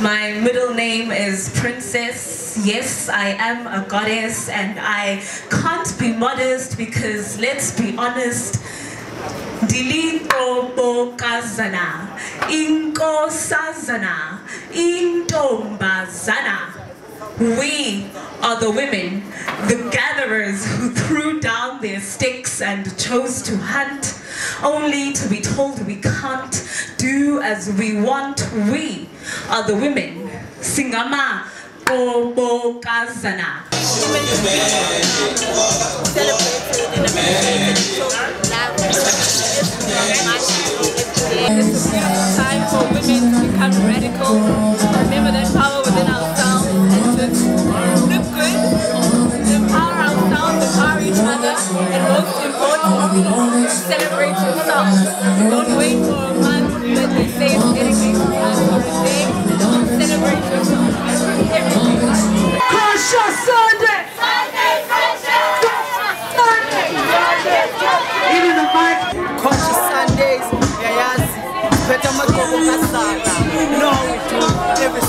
My middle name is Princess. Yes, I am a goddess and I can't be modest because let's be honest, Dilinto Bokazana, Inkosazana, Intombazana. We are the women, the gatherers who threw down their sticks and chose to hunt, only to be told we can't do as we want. We are the women. Singama Kobokazana. This is time for women to become radical, remember that power within ourselves and to look good, to empower ourselves, empower each other, and most importantly, celebrate yourself. Don't wait for a month that they say it's dedicated to us a day. Celebrate yourself. Crush your Sunday! Sunday, crush Sunday! Give the mic. Sundays, No, we do every